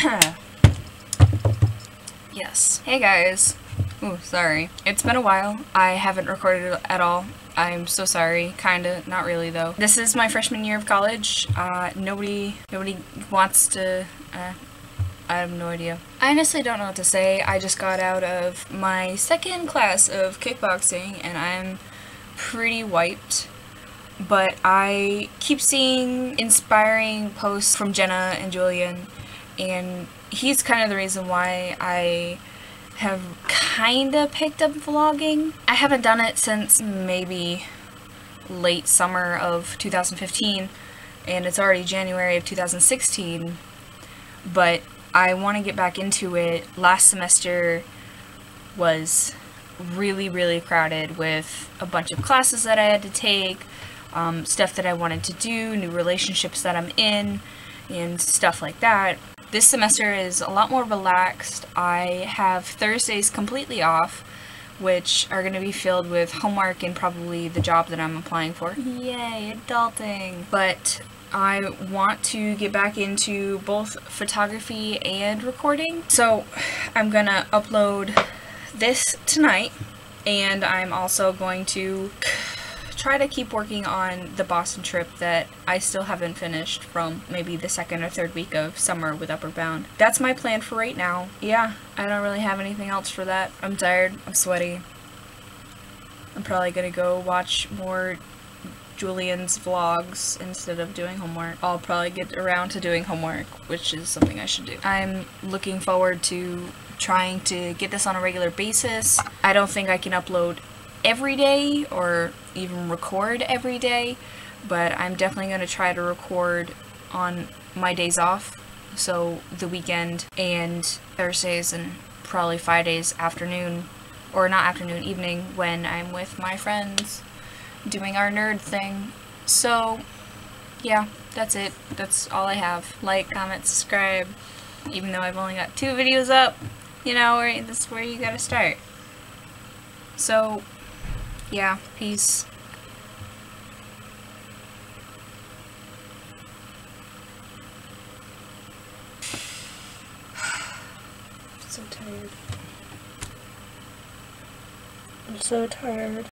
yes. Hey guys. Ooh, sorry. It's been a while. I haven't recorded at all. I'm so sorry. Kinda. Not really though. This is my freshman year of college. Uh, nobody, nobody wants to, uh, I have no idea. I honestly don't know what to say. I just got out of my second class of kickboxing and I'm pretty wiped. But I keep seeing inspiring posts from Jenna and Julien and he's kind of the reason why I have kind of picked up vlogging. I haven't done it since maybe late summer of 2015 and it's already January of 2016 but I want to get back into it. Last semester was really really crowded with a bunch of classes that I had to take, um, stuff that I wanted to do, new relationships that I'm in and stuff like that. This semester is a lot more relaxed. I have Thursdays completely off, which are going to be filled with homework and probably the job that I'm applying for. Yay, adulting! But I want to get back into both photography and recording. So I'm going to upload this tonight and I'm also going to try to keep working on the Boston trip that I still haven't finished from maybe the second or third week of summer with Upward Bound. That's my plan for right now. Yeah, I don't really have anything else for that. I'm tired. I'm sweaty. I'm probably gonna go watch more Julien's vlogs instead of doing homework. I'll probably get around to doing homework, which is something I should do. I'm looking forward to trying to get this on a regular basis. I don't think I can upload every day or even record every day, but I'm definitely going to try to record on my days off, so the weekend and Thursdays and probably Fridays afternoon, or not afternoon, evening, when I'm with my friends doing our nerd thing. So, yeah, that's it. That's all I have. Like, comment, subscribe, even though I've only got two videos up, you know, this is where you gotta start. So, yeah, peace. so tired. I'm so tired.